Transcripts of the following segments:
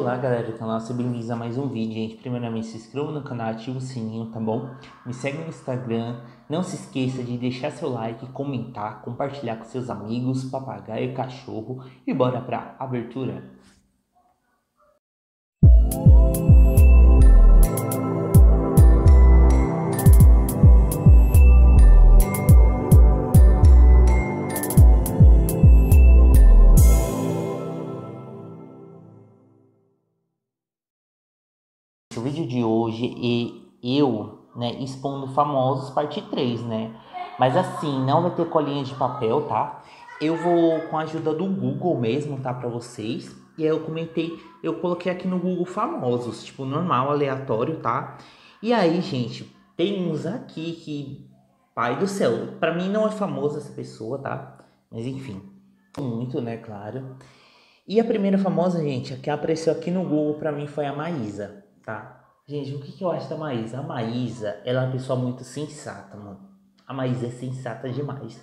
Olá galera do canal, sejam bem-vindos a mais um vídeo, gente. Primeiramente se inscreva no canal, ative o sininho, tá bom? Me segue no Instagram, não se esqueça de deixar seu like, comentar, compartilhar com seus amigos, papagaio, cachorro e bora pra abertura. O vídeo de hoje é eu, né, expondo famosos parte 3, né? Mas assim, não vai ter colinha de papel, tá? Eu vou com a ajuda do Google mesmo, tá, para vocês. E aí eu comentei, eu coloquei aqui no Google famosos, tipo normal, aleatório, tá? E aí, gente, tem uns aqui que pai do céu, para mim não é famosa essa pessoa, tá? Mas enfim, muito, né, claro. E a primeira famosa, gente, que apareceu aqui no Google para mim foi a Maísa tá? Gente, o que, que eu acho da Maísa? A Maísa, ela é uma pessoa muito sensata, mano. A Maísa é sensata demais.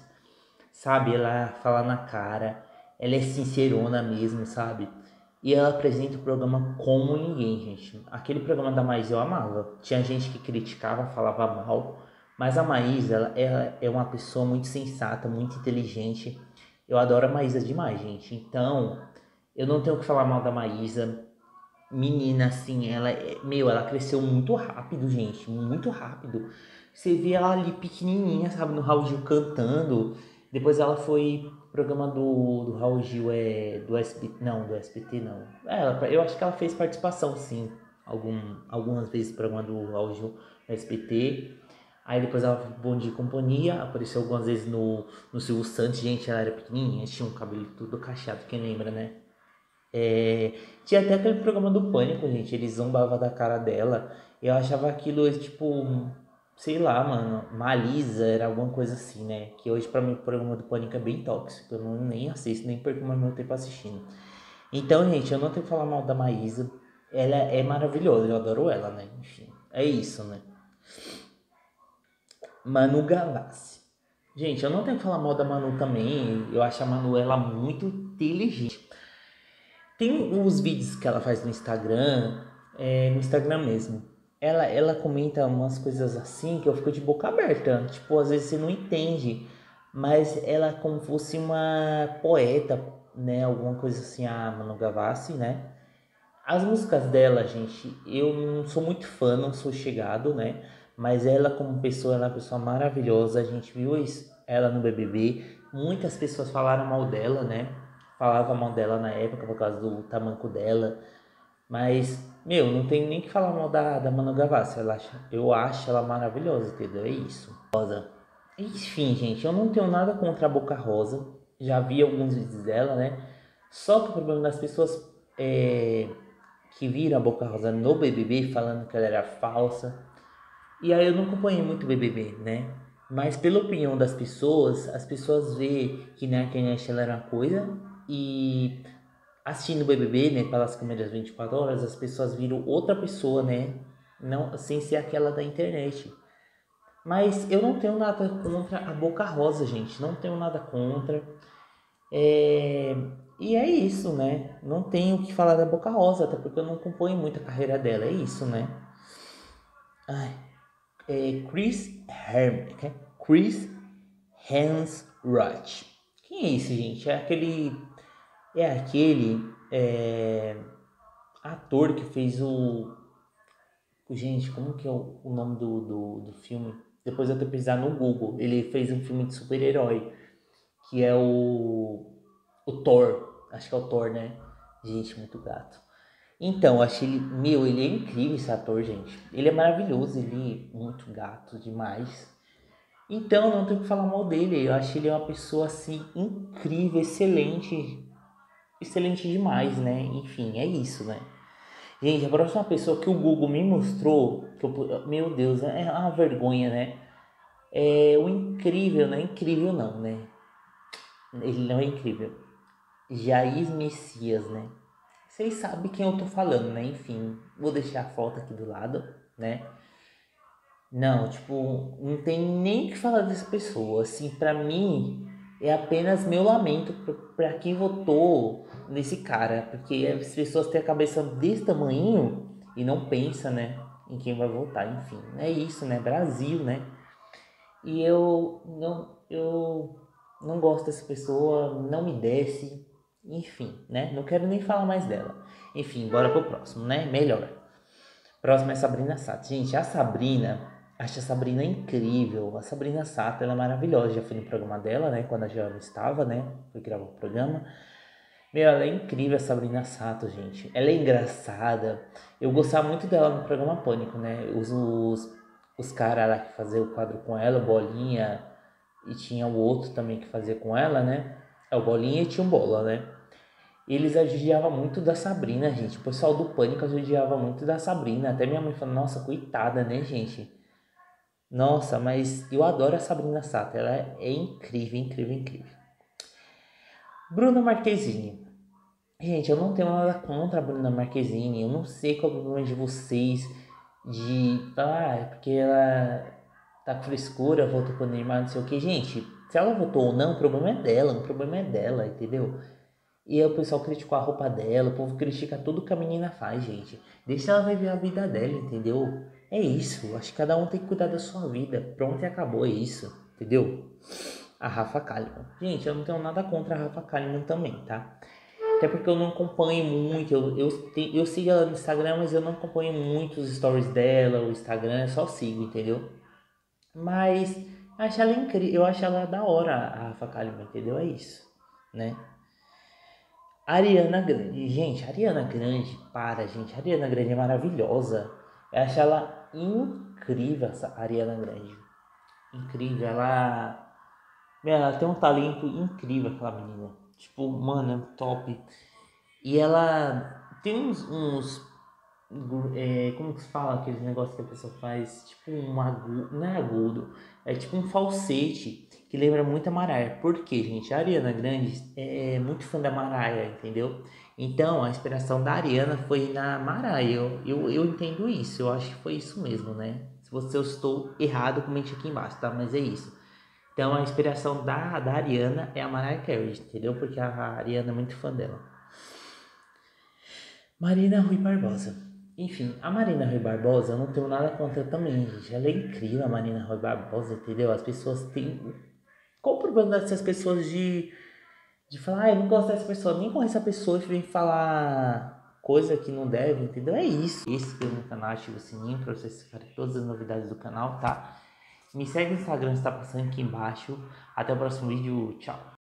Sabe? Ela fala na cara. Ela é sincerona mesmo, sabe? E ela apresenta o programa como ninguém, gente. Aquele programa da Maísa eu amava. Tinha gente que criticava, falava mal. Mas a Maísa, ela, ela é uma pessoa muito sensata, muito inteligente. Eu adoro a Maísa demais, gente. Então, eu não tenho que falar mal da Maísa menina, assim, ela, é, meu, ela cresceu muito rápido, gente, muito rápido. Você vê ela ali pequenininha, sabe, no Raul Gil cantando. Depois ela foi programa do, do Raul Gil, é, do SBT, não, do SBT não. É, ela, eu acho que ela fez participação, sim, algum, algumas vezes programa do Raul Gil no SBT. Aí depois ela foi Bom Dia Companhia, apareceu algumas vezes no, no Silvio Santos. Gente, ela era pequenininha, tinha um cabelo tudo cacheado, quem lembra, né? É, tinha até aquele programa do Pânico, gente. Ele zombava da cara dela. Eu achava aquilo, tipo, sei lá, mano, Malisa, era alguma coisa assim, né? Que hoje, pra mim, o programa do Pânico é bem tóxico. Eu não, nem assisto, nem perco mais meu tempo assistindo. Então, gente, eu não tenho que falar mal da Maísa. Ela é maravilhosa, eu adoro ela, né? Enfim, é isso, né? Manu Gavassi. Gente, eu não tenho que falar mal da Manu também. Eu acho a Manuela muito inteligente. Tem os vídeos que ela faz no Instagram, é, no Instagram mesmo. Ela, ela comenta umas coisas assim que eu fico de boca aberta. Tipo, às vezes você não entende. Mas ela é como fosse uma poeta, né? Alguma coisa assim, a Manu Gavassi, né? As músicas dela, gente, eu não sou muito fã, não sou chegado, né? Mas ela como pessoa, ela é uma pessoa maravilhosa. A gente viu isso, ela no BBB. Muitas pessoas falaram mal dela, né? Falava mal dela na época por causa do tamanco dela. Mas, meu, não tem nem que falar mal da, da Manu Gavassi. Ela acha, eu acho ela maravilhosa, entendeu? É isso. Rosa. Enfim, gente, eu não tenho nada contra a Boca Rosa. Já vi alguns vídeos dela, né? Só que o problema das pessoas é, que viram a Boca Rosa no BBB falando que ela era falsa. E aí eu não acompanhei muito o BBB, né? Mas pela opinião das pessoas, as pessoas vê que na internet ela era uma coisa e assistindo o BBB, né, pelas câmeras 24 horas, as pessoas viram outra pessoa, né, não sem ser aquela da internet. Mas eu não tenho nada contra a Boca Rosa, gente, não tenho nada contra. É... E é isso, né? Não tenho o que falar da Boca Rosa, até porque eu não acompanho muito a carreira dela, é isso, né? Ai. É Chris Herm... Chris Hemsworth. Quem é esse, gente? É aquele é aquele é, ator que fez o. Gente, como que é o, o nome do, do, do, filme? Depois eu tenho que pesquisar no Google. Ele fez um filme de super-herói, que é o. O Thor. Acho que é o Thor, né? Gente, muito gato. Então, achei ele. Meu, ele é incrível esse ator, gente. Ele é maravilhoso, ele é muito gato demais. Então, não tenho que falar mal dele. Eu achei ele uma pessoa assim incrível, excelente excelente demais, né? Enfim, é isso, né? Gente, a próxima pessoa que o Google me mostrou, que eu, meu Deus, é uma vergonha, né? É o incrível, não é incrível não, né? Ele não é incrível. Jair Messias, né? Vocês sabem quem eu tô falando, né? Enfim, vou deixar a foto aqui do lado, né? Não, tipo, não tem nem que falar dessa pessoa. Assim, pra mim, é apenas meu lamento para quem votou nesse cara, porque as pessoas têm a cabeça desse tamanho e não pensa, né, em quem vai votar, enfim. É isso, né? Brasil, né? E eu não eu não gosto dessa pessoa, não me desce, enfim, né? Não quero nem falar mais dela. Enfim, bora pro próximo, né? Melhor. Próximo é Sabrina Sato. Gente, a Sabrina, acho a Sabrina incrível. A Sabrina Sato, ela é maravilhosa. Já fui no programa dela, né? Quando a Giovanna estava, né? Fui gravar o programa. Meu, ela é incrível, a Sabrina Sato, gente. Ela é engraçada. Eu gostava muito dela no programa Pânico, né? Os, os, os caras lá que faziam o quadro com ela, o Bolinha, e tinha o outro também que fazia com ela, né? É o Bolinha e tinha o Bola, né? Eles judiavam muito da Sabrina, gente. O pessoal do Pânico judiava muito da Sabrina. Até minha mãe falou, nossa, coitada, né, gente? Nossa, mas eu adoro a Sabrina Sato. Ela é incrível, incrível, incrível. Bruna Marquezine. Gente, eu não tenho nada contra a Bruna Marquezine. Eu não sei qual é o problema de vocês. De. Ah, é porque ela tá com frescura, voltou pro Neymar, não sei o que. Gente, se ela votou ou não, o problema é dela. O problema é dela, entendeu? E aí o pessoal criticou a roupa dela, o povo critica tudo que a menina faz, gente. Deixa ela viver a vida dela, entendeu? É isso. Acho que cada um tem que cuidar da sua vida. Pronto e acabou, é isso. Entendeu? a Rafa Kalimann. Gente, eu não tenho nada contra a Rafa Kalimann também, tá? Até porque eu não acompanho muito, eu, eu, eu sigo ela no Instagram, mas eu não acompanho muito os stories dela, o Instagram, eu só sigo, entendeu? Mas acho ela incrível, eu acho ela da hora, a Rafa Kalimann, entendeu? É isso, né? Ariana Grande, gente, Ariana Grande, para, gente, Ariana Grande é maravilhosa. Eu acho ela incrível, essa Ariana Grande. Incrível, ela ela tem um talento incrível, aquela menina. Tipo, mano, é top. E ela tem uns. uns é, como que se fala aquele negócio que a pessoa faz? Tipo um agudo. Não é agudo. É tipo um falsete que lembra muito a Mariah. Por quê, gente? A Ariana Grande é muito fã da Mariah, entendeu? Então a inspiração da Ariana foi na Mariah. Eu, eu, eu entendo isso. Eu acho que foi isso mesmo, né? Se você eu estou errado, comente aqui embaixo, tá? Mas é isso. Então a inspiração da, da Ariana é a Mariah Carey, entendeu? Porque a Ariana é muito fã dela. Marina Rui Barbosa. Enfim, a Marina Rui Barbosa eu não tenho nada contra também, gente. Ela é incrível, a Marina Rui Barbosa, entendeu? As pessoas têm. Qual o problema dessas pessoas de, de falar, ah, eu não gosto dessa pessoa, nem conheço essa pessoa e vem falar coisa que não deve, entendeu? É isso. Esse é o canal, ativa o sininho pra vocês ficarem todas as novidades do canal, tá? Me segue no Instagram, está passando aqui embaixo. Até o próximo vídeo. Tchau.